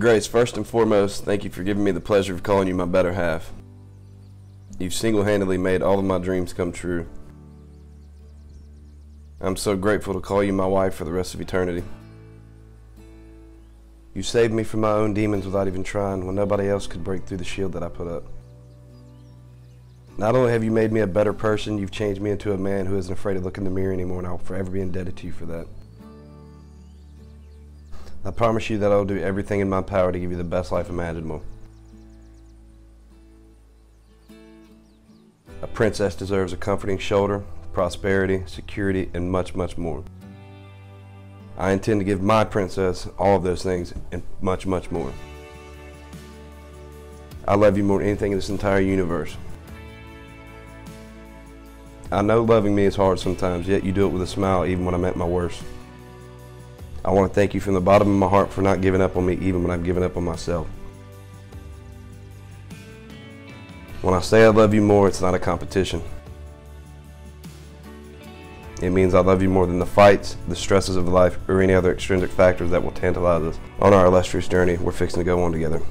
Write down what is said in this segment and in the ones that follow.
Grace, first and foremost, thank you for giving me the pleasure of calling you my better half. You've single handedly made all of my dreams come true. I'm so grateful to call you my wife for the rest of eternity. You saved me from my own demons without even trying when nobody else could break through the shield that I put up. Not only have you made me a better person, you've changed me into a man who isn't afraid to look in the mirror anymore, and I'll forever be indebted to you for that. I promise you that I'll do everything in my power to give you the best life imaginable. A princess deserves a comforting shoulder, prosperity, security, and much, much more. I intend to give my princess all of those things and much, much more. I love you more than anything in this entire universe. I know loving me is hard sometimes, yet you do it with a smile even when I'm at my worst. I want to thank you from the bottom of my heart for not giving up on me even when I've given up on myself. When I say I love you more, it's not a competition. It means I love you more than the fights, the stresses of life, or any other extrinsic factors that will tantalize us on our illustrious journey we're fixing to go on together.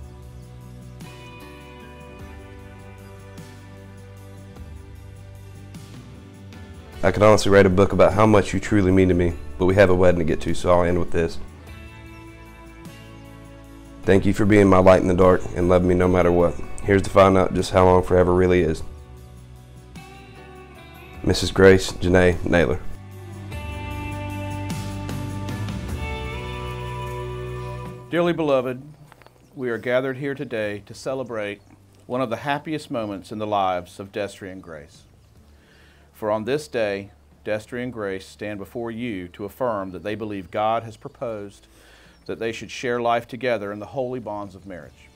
I could honestly write a book about how much you truly mean to me, but we have a wedding to get to, so I'll end with this. Thank you for being my light in the dark and loving me no matter what. Here's to find out just how long forever really is. Mrs. Grace Janae Naylor. Dearly beloved, we are gathered here today to celebrate one of the happiest moments in the lives of Destry and Grace. For on this day, Destry and Grace stand before you to affirm that they believe God has proposed that they should share life together in the holy bonds of marriage.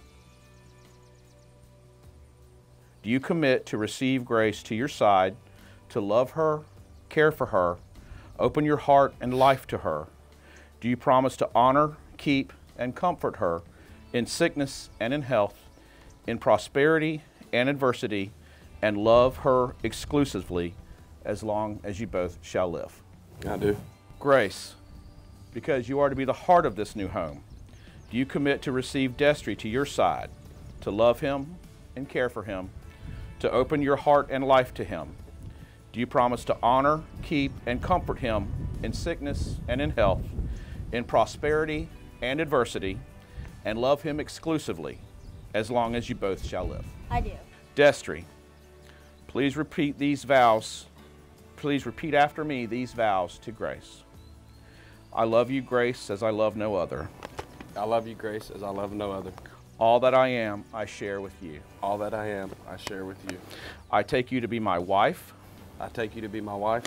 Do you commit to receive Grace to your side, to love her, care for her, open your heart and life to her? Do you promise to honor, keep, and comfort her in sickness and in health, in prosperity and adversity, and love her exclusively as long as you both shall live. I do. Grace, because you are to be the heart of this new home, do you commit to receive Destry to your side, to love him and care for him, to open your heart and life to him? Do you promise to honor, keep, and comfort him in sickness and in health, in prosperity and adversity, and love him exclusively as long as you both shall live? I do. Destry, please repeat these vows. Please repeat after me these vows to Grace. I love you, Grace, as I love no other. I love you, Grace, as I love no other. All that I am, I share with you. All that I am, I share with you. I take you to be my wife, I take you to be my wife,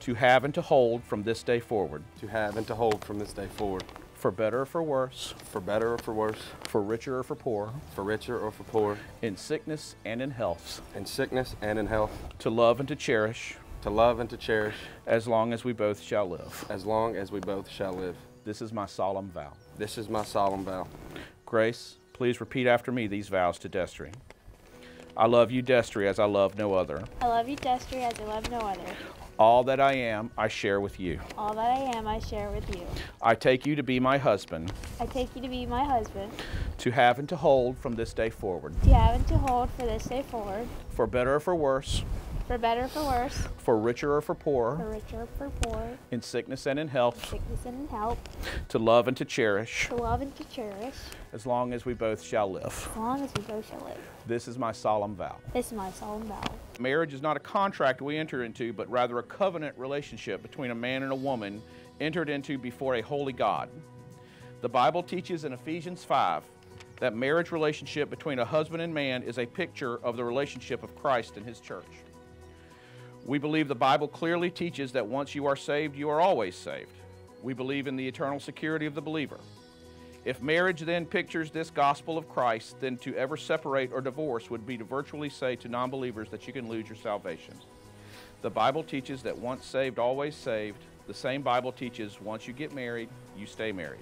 to have and to hold from this day forward, to have and to hold from this day forward, for better or for worse, for better or for worse, for richer or for poor, for richer or for poor, in sickness and in health, in sickness and in health, to love and to cherish, to love and to cherish, as long as we both shall live. as long as we both shall live. This is my solemn vow. This is my solemn vow. Grace, please repeat after me these vows to Destry. I love you, Destry, as I love no other. I love you, Destry, as I love no other. All that I am, I share with you. All that I am, I share with you. I take you to be my husband, I take you to be my husband, to have and to hold from this day forward, to have and to hold for this day forward, for better or for worse, for better or for worse, for richer or for for richer or for poor, in sickness and in health, In sickness and in health, to love and to cherish, to love and to cherish, as long as we both shall live. as long as we both shall live. This is my solemn vow. This is my solemn vow. Marriage is not a contract we enter into, but rather a covenant relationship between a man and a woman entered into before a holy God. The Bible teaches in Ephesians 5 that marriage relationship between a husband and man is a picture of the relationship of Christ and his church. We believe the Bible clearly teaches that once you are saved, you are always saved. We believe in the eternal security of the believer. If marriage then pictures this gospel of Christ, then to ever separate or divorce would be to virtually say to non believers that you can lose your salvation. The Bible teaches that once saved, always saved. The same Bible teaches once you get married, you stay married.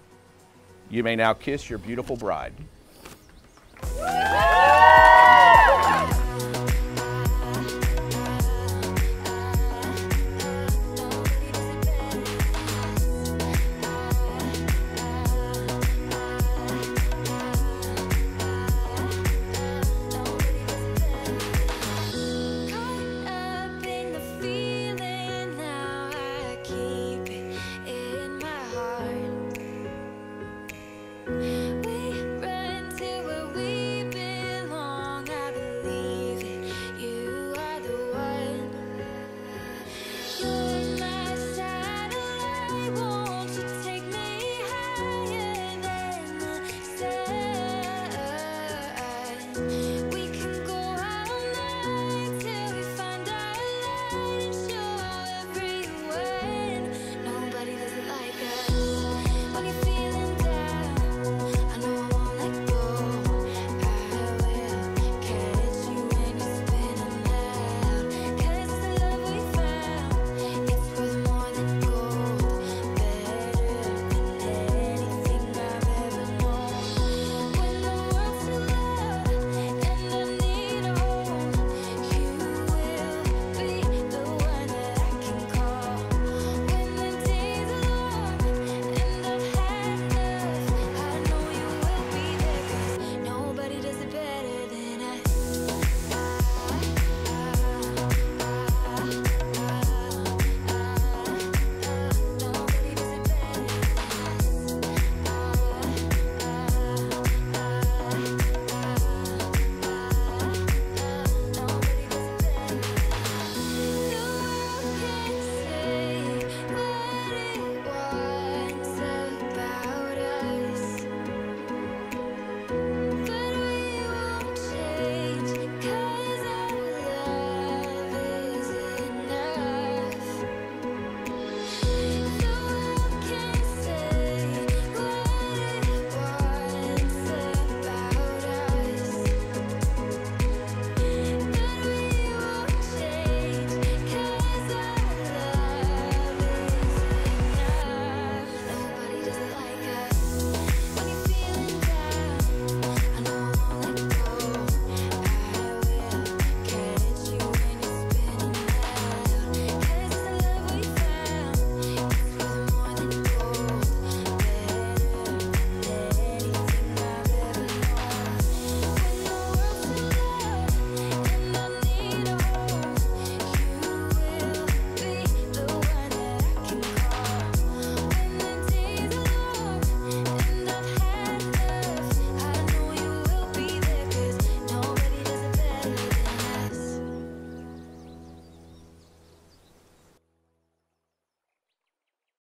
You may now kiss your beautiful bride.